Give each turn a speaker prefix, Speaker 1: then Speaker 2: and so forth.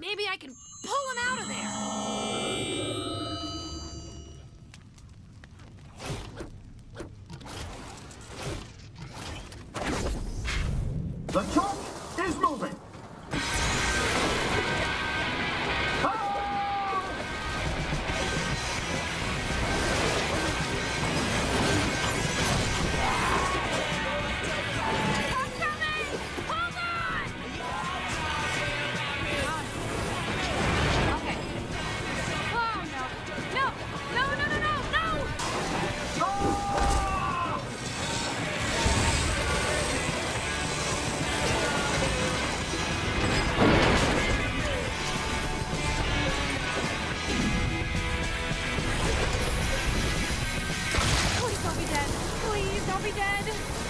Speaker 1: Maybe I can pull him out of there! The truck is moving! Are we be dead.